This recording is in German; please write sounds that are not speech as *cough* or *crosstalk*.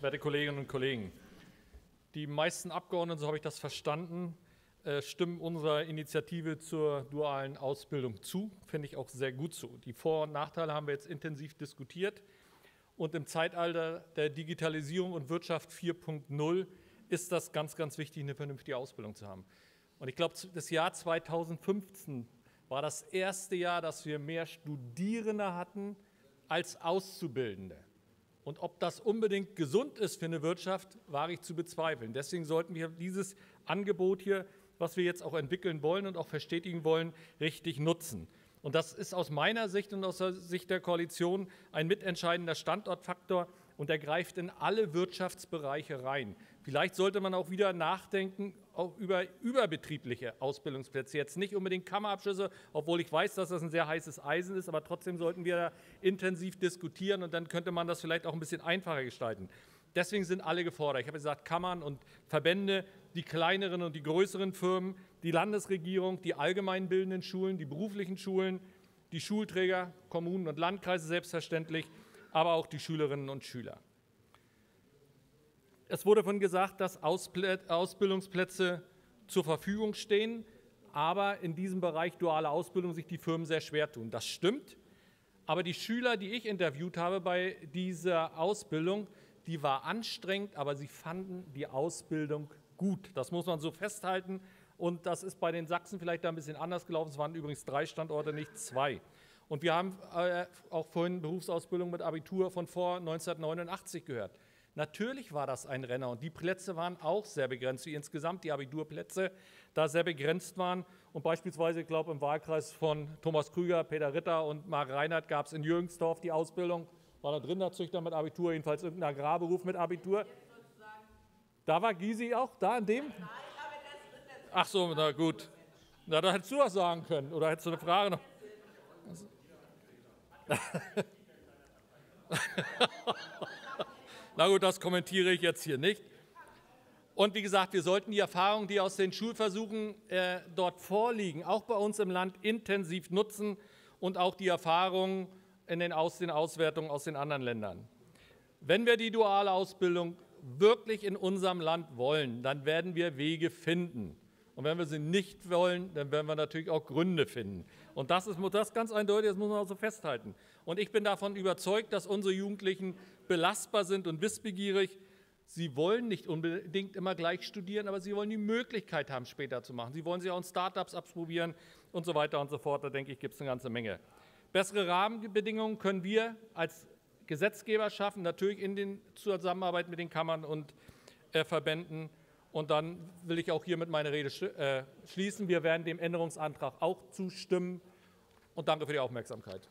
Werte Kolleginnen und Kollegen! Die meisten Abgeordneten, so habe ich das verstanden, äh, stimmen unserer Initiative zur dualen Ausbildung zu. Finde ich auch sehr gut so. Die Vor- und Nachteile haben wir jetzt intensiv diskutiert. Und im Zeitalter der Digitalisierung und Wirtschaft 4.0 ist das ganz, ganz wichtig, eine vernünftige Ausbildung zu haben. Und ich glaube, das Jahr 2015 war das erste Jahr, dass wir mehr Studierende hatten als Auszubildende. Und ob das unbedingt gesund ist für eine Wirtschaft, wage ich zu bezweifeln. Deswegen sollten wir dieses Angebot hier, was wir jetzt auch entwickeln wollen und auch verstetigen wollen, richtig nutzen. Und das ist aus meiner Sicht und aus der Sicht der Koalition ein mitentscheidender Standortfaktor, und er greift in alle Wirtschaftsbereiche rein. Vielleicht sollte man auch wieder nachdenken auch über überbetriebliche Ausbildungsplätze. Jetzt nicht unbedingt Kammerabschlüsse, obwohl ich weiß, dass das ein sehr heißes Eisen ist, aber trotzdem sollten wir da intensiv diskutieren und dann könnte man das vielleicht auch ein bisschen einfacher gestalten. Deswegen sind alle gefordert. Ich habe gesagt, Kammern und Verbände, die kleineren und die größeren Firmen, die Landesregierung, die allgemeinbildenden Schulen, die beruflichen Schulen, die Schulträger, Kommunen und Landkreise selbstverständlich aber auch die Schülerinnen und Schüler. Es wurde von gesagt, dass Ausbildungsplätze zur Verfügung stehen, aber in diesem Bereich duale Ausbildung sich die Firmen sehr schwer tun. Das stimmt, aber die Schüler, die ich interviewt habe bei dieser Ausbildung, die war anstrengend, aber sie fanden die Ausbildung gut. Das muss man so festhalten. Und das ist bei den Sachsen vielleicht ein bisschen anders gelaufen. Es waren übrigens drei Standorte, nicht zwei. Und wir haben äh, auch vorhin Berufsausbildung mit Abitur von vor 1989 gehört. Natürlich war das ein Renner und die Plätze waren auch sehr begrenzt, wie insgesamt die Abiturplätze da sehr begrenzt waren. Und beispielsweise, ich glaube, im Wahlkreis von Thomas Krüger, Peter Ritter und Marc Reinhardt gab es in Jürgensdorf die Ausbildung. War da drin der Züchter mit Abitur, jedenfalls irgendein Agrarberuf mit Abitur. Da war Gysi auch, da in dem? Ach so, na gut. Na, da hättest du was sagen können. Oder hättest du eine Frage noch? *laughs* *laughs* Na gut, das kommentiere ich jetzt hier nicht. Und wie gesagt, wir sollten die Erfahrungen, die aus den Schulversuchen äh, dort vorliegen, auch bei uns im Land intensiv nutzen und auch die Erfahrungen in den, aus den Auswertungen aus den anderen Ländern. Wenn wir die duale Ausbildung wirklich in unserem Land wollen, dann werden wir Wege finden. Und wenn wir sie nicht wollen, dann werden wir natürlich auch Gründe finden. Und das ist das ganz eindeutig, das muss man auch so festhalten. Und ich bin davon überzeugt, dass unsere Jugendlichen belastbar sind und wissbegierig. Sie wollen nicht unbedingt immer gleich studieren, aber sie wollen die Möglichkeit haben, später zu machen. Sie wollen sich auch in Startups abprobieren und so weiter und so fort. Da denke ich, gibt es eine ganze Menge. Bessere Rahmenbedingungen können wir als Gesetzgeber schaffen, natürlich in den Zusammenarbeit mit den Kammern und äh, Verbänden. Und dann will ich auch hiermit meine Rede äh, schließen. Wir werden dem Änderungsantrag auch zustimmen. Und danke für die Aufmerksamkeit.